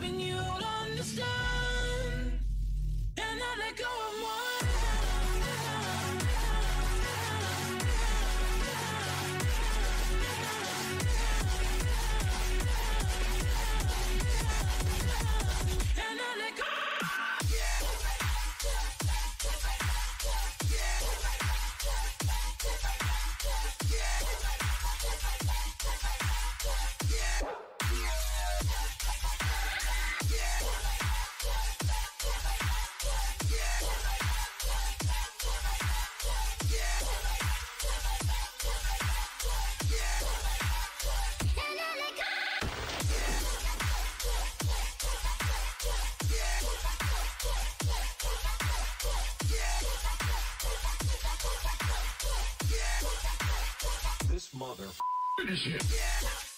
hoping you'll understand. This mother is here.